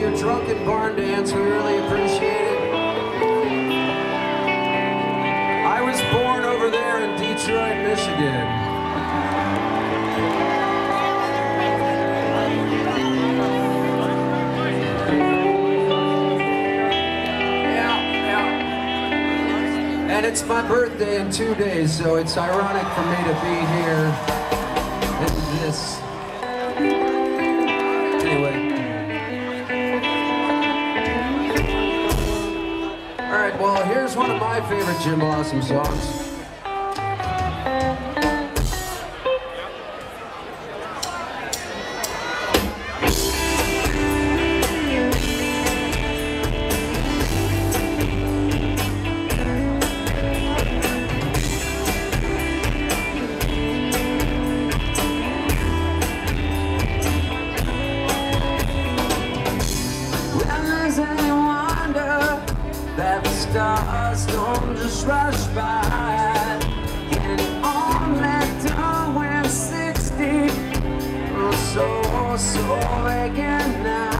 your drunken barn dance. We really appreciate it. I was born over there in Detroit, Michigan. And it's my birthday in two days, so it's ironic for me to be here in this. Here's one of my favorite Gin Blossom songs. Stars don't just rush by. Can only do when 60 so, oh, so vacant night.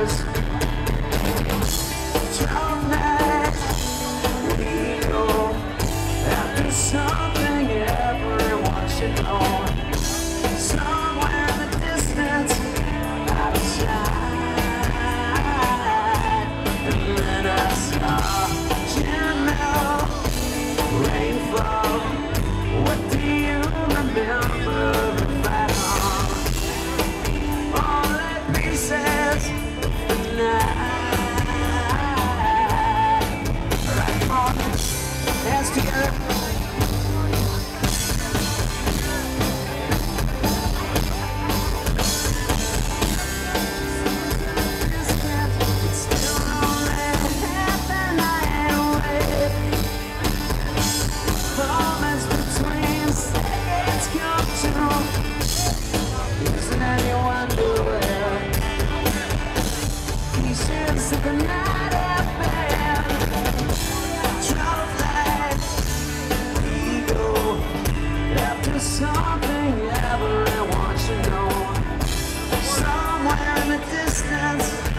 hours. Hands together. Thank you.